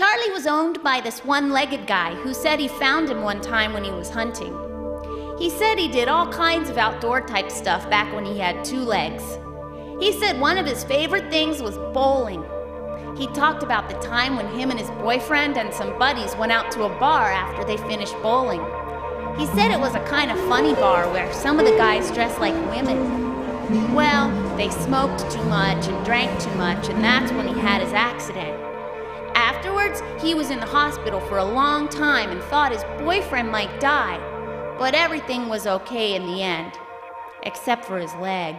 Charlie was owned by this one legged guy who said he found him one time when he was hunting. He said he did all kinds of outdoor type stuff back when he had two legs. He said one of his favorite things was bowling. He talked about the time when him and his boyfriend and some buddies went out to a bar after they finished bowling. He said it was a kind of funny bar where some of the guys dressed like women. Well, they smoked too much and drank too much, and that's when he had his accident. Afterwards, he was in the hospital for a long time and thought his boyfriend might die, but everything was okay in the end, except for his leg.